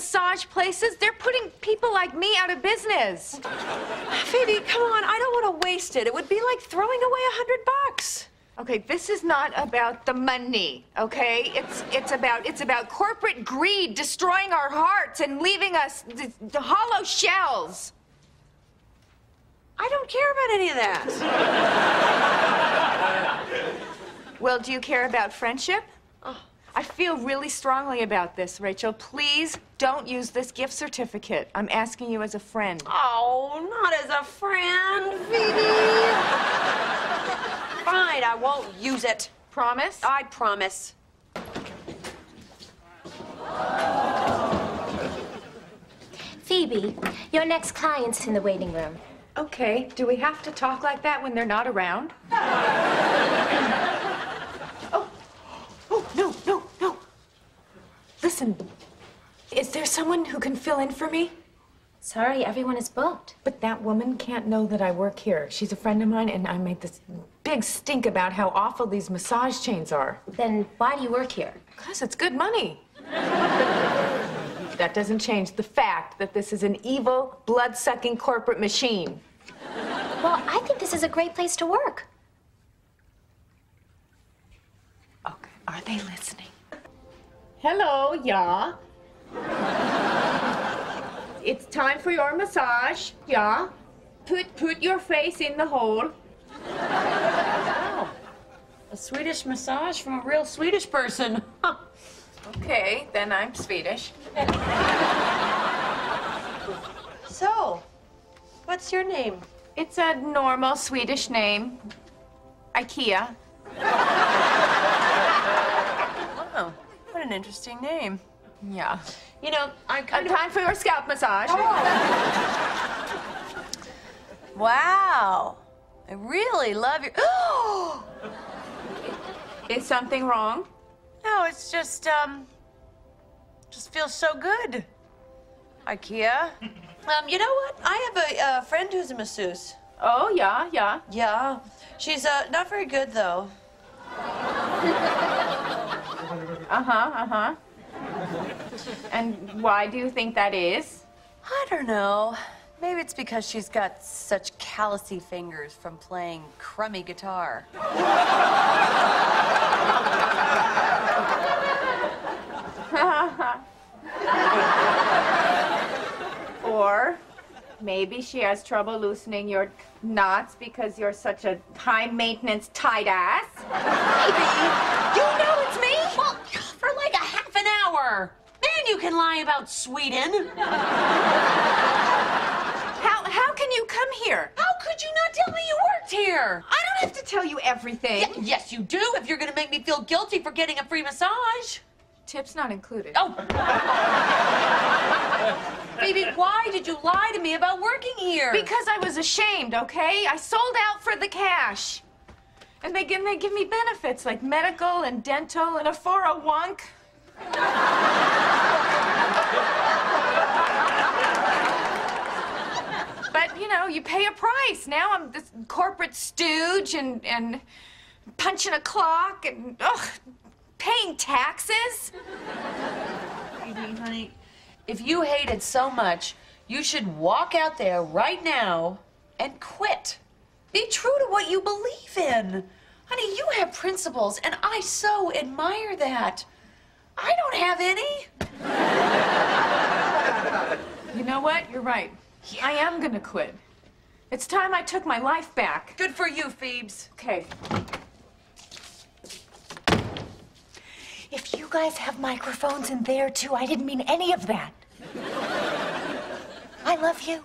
massage places, they're putting people like me out of business. Phoebe, come on. I don't want to waste it. It would be like throwing away a hundred bucks. Okay, this is not about the money, okay? It's it's about it's about corporate greed destroying our hearts and leaving us the, the hollow shells. I don't care about any of that. Well, do you care about friendship? Oh. I feel really strongly about this, Rachel. Please don't use this gift certificate. I'm asking you as a friend. Oh, not as a friend, Phoebe. Fine, I won't use it. Promise? I promise. Phoebe, your next client's in the waiting room. Okay, do we have to talk like that when they're not around? oh, oh, no, no, no. Listen, is there someone who can fill in for me? Sorry, everyone is booked. But that woman can't know that I work here. She's a friend of mine, and I made this big stink about how awful these massage chains are. Then why do you work here? Because it's good money. that doesn't change the fact that this is an evil, blood sucking corporate machine. Well, I think this is a great place to work. Okay, are they listening? Hello, yeah. it's time for your massage, yeah. Put put your face in the hole. Wow. A Swedish massage from a real Swedish person. Huh. Okay, then I'm Swedish. So, what's your name? It's a normal Swedish name. IKEA. An interesting name. Yeah. You know, I kind of. time for your scalp massage. Oh. Wow. I really love your. Is something wrong? No, it's just, um. Just feels so good. IKEA. Um, you know what? I have a uh, friend who's a masseuse. Oh, yeah, yeah. Yeah. She's uh, not very good, though. Uh-huh, uh-huh. And why do you think that is? I don't know. Maybe it's because she's got such callousy fingers from playing crummy guitar. Or maybe she has trouble loosening your knots because you're such a high-maintenance tight ass. Maybe. You know it's me? Well, for like a half an hour. Man, you can lie about Sweden. How, how can you come here? How could you not tell me you worked here? I don't have to tell you everything. Y- yes, you do, if you're gonna make me feel guilty for getting a free massage. Tip's not included. Oh. Phoebe, why did you lie to me about working here? Because I was ashamed, okay? I sold out for the cash. And they give, they give me benefits like medical and dental and a 401. but, you pay a price. Now I'm this corporate stooge and, and punching a clock and, ugh, paying taxes. Honey, if you hate it so much, you should walk out there right now and quit. Be true to what you believe in. Honey, you have principles, and I so admire that. I don't have any. You know what? You're right. I am gonna quit. It's time I took my life back. Good for you, Phoebes. Okay. If you guys have microphones in there too, I didn't mean any of that. I love you.